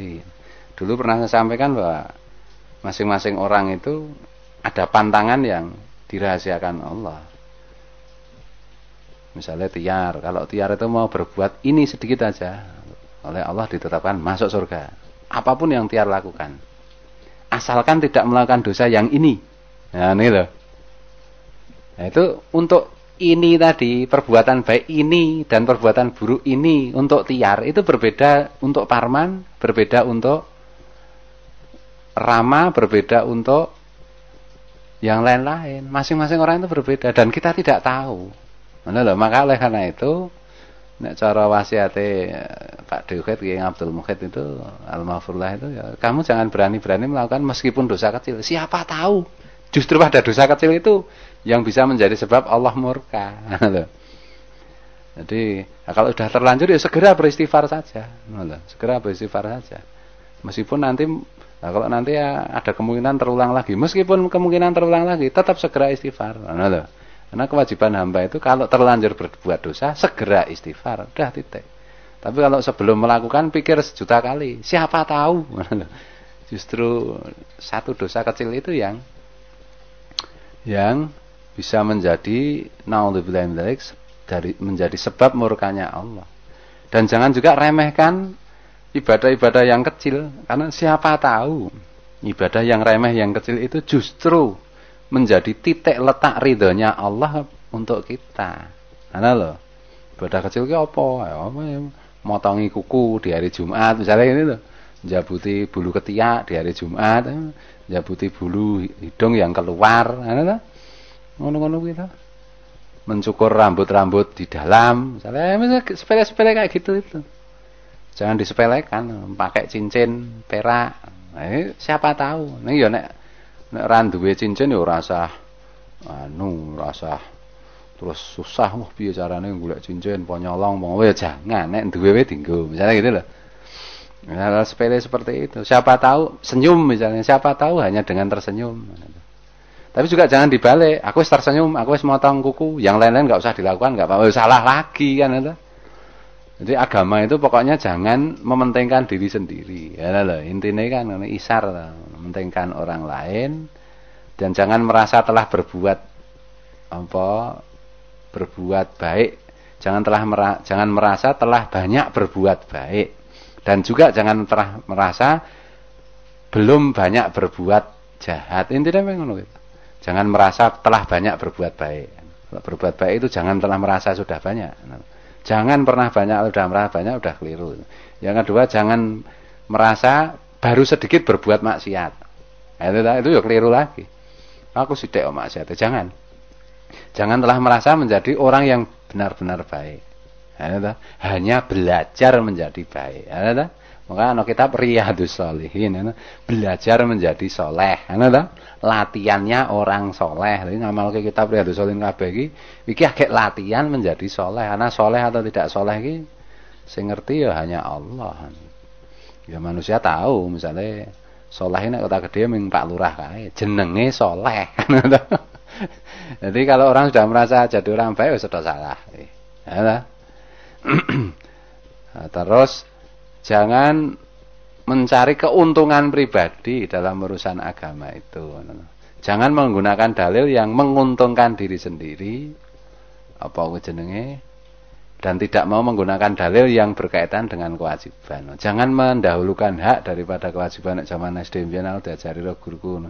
sendiri. Dulu pernah saya sampaikan bahwa masing-masing orang itu ada pantangan yang dirahasiakan Allah. Misalnya tiar, kalau tiar itu mau berbuat ini sedikit aja, oleh Allah ditetapkan masuk surga. Apa pun yang tiar lakukan. Asalkan tidak melakukan dosa yang ini. Nah, ini loh. Nah, itu untuk ini tadi, perbuatan baik ini dan perbuatan buruk ini untuk tiar itu berbeda untuk parman, berbeda untuk rama, berbeda untuk yang lain-lain. Masing-masing orang itu berbeda dan kita tidak tahu. Mana loh, maka oleh karena itu nek cara wasiate eh, Pak Dewet Kiai Abdul Mukhid itu al itu ya kamu jangan berani-berani melakukan meskipun dosa kecil. Siapa tahu justru pada dosa kecil itu yang bisa menjadi sebab Allah murka. Jadi nah kalau sudah terlanjur ya segera beristighfar saja, segera beristighfar saja. Meskipun nanti nah kalau nanti ya ada kemungkinan terulang lagi, meskipun kemungkinan terulang lagi, tetap segera istighfar. Karena kewajiban hamba itu kalau terlanjur berbuat dosa, segera istighfar. Udah titik. Tapi kalau sebelum melakukan pikir sejuta kali, siapa tahu. Justru satu dosa kecil itu yang yang bisa menjadi naudzubillah dari menjadi sebab murkanya Allah. Dan jangan juga remehkan ibadah-ibadah yang kecil karena siapa tahu ibadah yang remeh yang kecil itu justru menjadi titik letak ridhonya Allah untuk kita. Mana loh? Ibadah kecil ke apa ya? Motongi kuku di hari Jumat misalnya ini loh. Jabuti bulu ketiak di hari Jumat, jabuti bulu hidung yang keluar? Ngono-ngono gitu. Mencukur rambut-rambut di dalam, misalnya sepele-sepele kayak gitu itu. Jangan disepelekan, pakai cincin, perak. Nah, siapa tahu. Nih ya nek nek ra cincin ya rasa anu rasa terus susah wah piye carane golek cincin po nyolong po ya jangan nek duwe misalnya gitu loh Hal sepele seperti itu. Siapa tahu senyum misalnya, siapa tahu hanya dengan tersenyum. Tapi juga jangan dibalik. Aku tersenyum, aku wis motong kuku, yang lain-lain nggak usah dilakukan, nggak apa-apa. Salah lagi kan itu. Jadi agama itu pokoknya jangan mementingkan diri sendiri. Ya loh, intinya kan isar lah, mementingkan orang lain dan jangan merasa telah berbuat apa berbuat baik. Jangan telah mera, jangan merasa telah banyak berbuat baik dan juga jangan telah merasa belum banyak berbuat jahat. Intinya memang itu. Jangan merasa telah banyak berbuat baik. berbuat baik itu jangan telah merasa sudah banyak. Jangan pernah banyak udah merasa banyak udah keliru. Yang kedua jangan merasa baru sedikit berbuat maksiat. Nah, itu, itu ya keliru lagi. Aku sidik oh maksiat. Jangan. Jangan telah merasa menjadi orang yang benar-benar baik. Hanya belajar menjadi baik. Maka kita Riyadus Solihin belajar menjadi soleh. Ya, latihannya orang soleh. Jadi ngamal ke kitab Riyadus Solihin kabeh iki iki agak latihan menjadi soleh. Karena soleh atau tidak soleh iki sing ngerti ya hanya Allah. Ya manusia tahu misalnya soleh ini kota gede ming Pak Lurah kae jenenge soleh. Jadi kalau orang sudah merasa jadi orang baik sudah salah. Ya, nah, terus Jangan mencari keuntungan pribadi dalam urusan agama itu. Jangan menggunakan dalil yang menguntungkan diri sendiri apa jenenge dan tidak mau menggunakan dalil yang berkaitan dengan kewajiban. Jangan mendahulukan hak daripada kewajiban zaman SD mbiyen diajari guruku.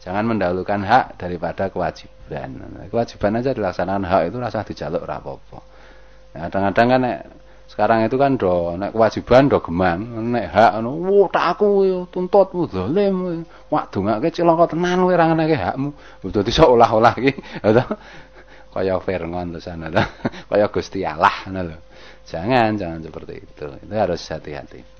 Jangan mendahulukan hak daripada kewajiban. Kewajiban aja dilaksanakan hak itu rasa dijaluk. Nah, kadang-kadang kan sekarang itu kan do nek kewajiban do gemang nek hak anu wo tak aku tuntut zalim wak dongake cilaka tenan kowe ra ngeneke hakmu. Dadi seolah-olah iki. Kaya Firngon to sana kaya Gusti Allah ngono lho. Jangan jangan seperti itu. Itu harus hati-hati